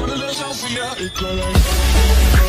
Philadelphia, Equalize.